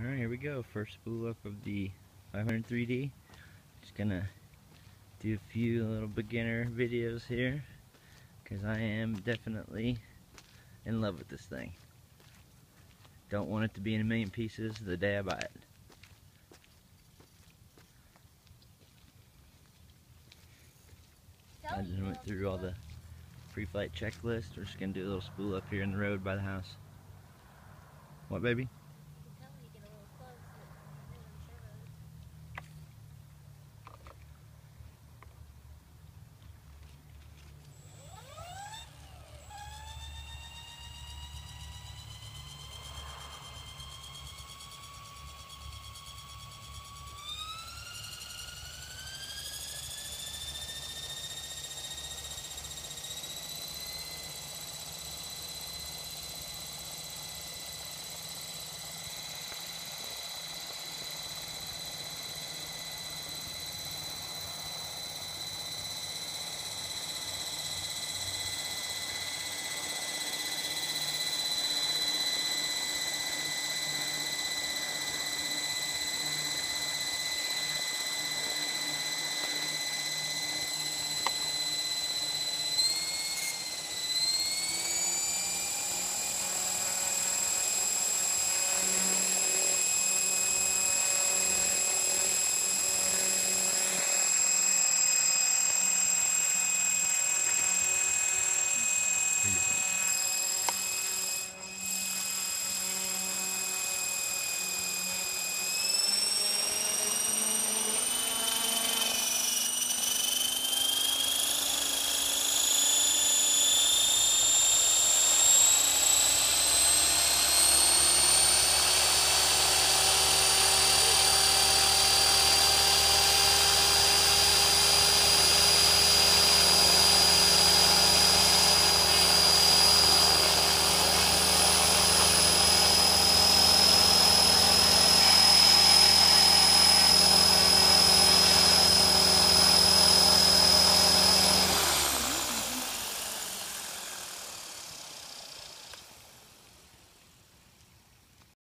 Alright, here we go. First spool up of the 503D. Just gonna do a few little beginner videos here because I am definitely in love with this thing. Don't want it to be in a million pieces the day I buy it. I just went through all the pre-flight checklist. We're just gonna do a little spool up here in the road by the house. What, baby?